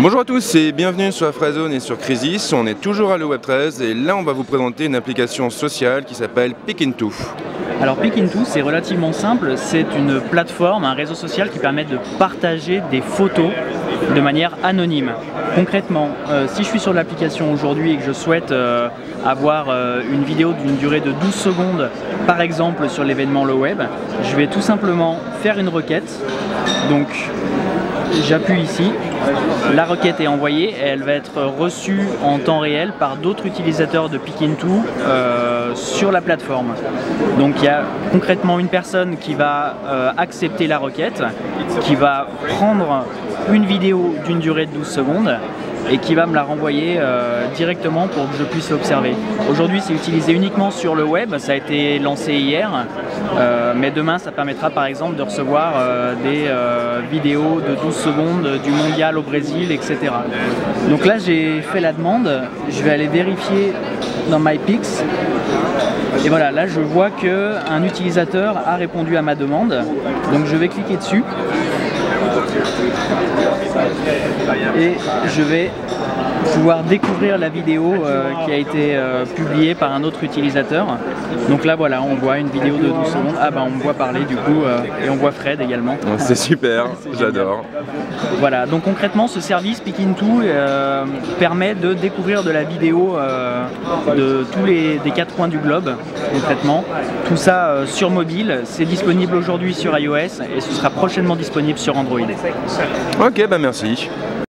Bonjour à tous et bienvenue sur Afrazone et sur Crisis. On est toujours à le Web 13 et là on va vous présenter une application sociale qui s'appelle Pick2. Alors Pick2 c'est relativement simple, c'est une plateforme, un réseau social qui permet de partager des photos de manière anonyme. Concrètement, euh, si je suis sur l'application aujourd'hui et que je souhaite euh, avoir euh, une vidéo d'une durée de 12 secondes, par exemple sur l'événement Le Web, je vais tout simplement faire une requête. Donc j'appuie ici, la requête est envoyée et elle va être reçue en temps réel par d'autres utilisateurs de Pick2 euh, sur la plateforme. Donc il y a concrètement une personne qui va euh, accepter la requête, qui va prendre une vidéo d'une durée de 12 secondes et qui va me la renvoyer euh, directement pour que je puisse l'observer. Aujourd'hui c'est utilisé uniquement sur le web, ça a été lancé hier, euh, mais demain ça permettra par exemple de recevoir euh, des vidéos de 12 secondes du mondial au Brésil, etc. Donc là j'ai fait la demande, je vais aller vérifier dans MyPix et voilà, là je vois qu'un utilisateur a répondu à ma demande. Donc je vais cliquer dessus et je vais pouvoir découvrir la vidéo euh, qui a été euh, publiée par un autre utilisateur. Donc là voilà, on voit une vidéo de 12 secondes. Ah bah on me voit parler du coup euh, et on voit Fred également. C'est super, j'adore. Voilà, donc concrètement ce service Pick2 permet de découvrir de la vidéo de tous les des quatre coins du globe concrètement. Tout ça sur mobile, c'est disponible aujourd'hui sur iOS et ce sera prochainement disponible sur Android. Ok, bah merci.